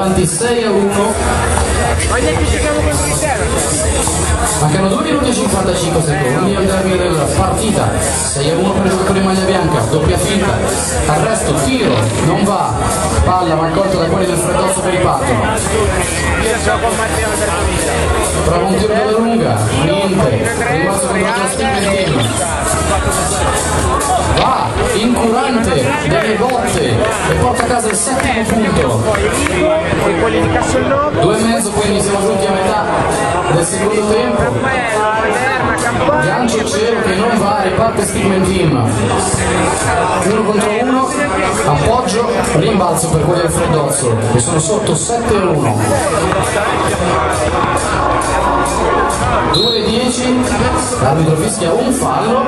avanti 6 a 1 mancano 2 minuti e 55 secondi al termine della partita 6 a 1 per il giocatore maglia bianca doppia finta arresto tiro non va palla ma colta da quelli del freddozzo per i Patton prova un tiro dalla lunga niente rimbalzo con la Steven va incurante delle botte e casa il settimo punto e due e mezzo quindi siamo giunti a metà del secondo tempo. Gancio cielo che non va riparte Stigman Team. Uno contro uno appoggio rimbalzo per quelli del freddozzo che sono sotto 7 a 1 2 e 10 l'arbitro fischia un fallo